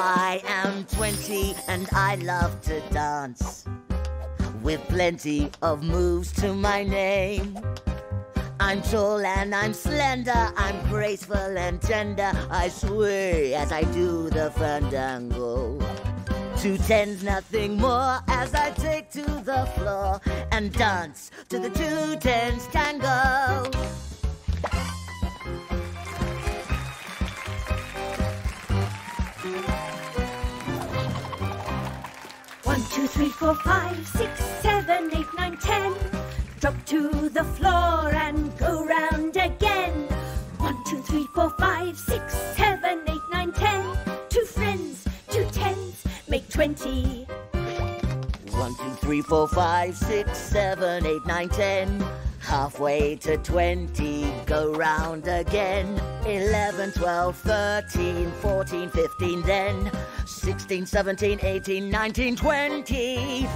I am 20 and I love to dance with plenty of moves to my name. I'm tall and I'm slender, I'm graceful and tender. I sway as I do the fandango. Two tens, nothing more, as I take to the floor and dance to the two tens tango. One, two, three, four, five, six, seven, eight, nine, ten. Drop to the floor and go round again. One, two, three, four, five, six, seven, eight, nine, ten. Two friends, two tens, make twenty. One, two, three, four, five, six, seven, eight, nine, ten. Halfway to twenty, go round again. Eleven, twelve, thirteen, fourteen, fifteen, then sixteen, seventeen, eighteen, nineteen, twenty.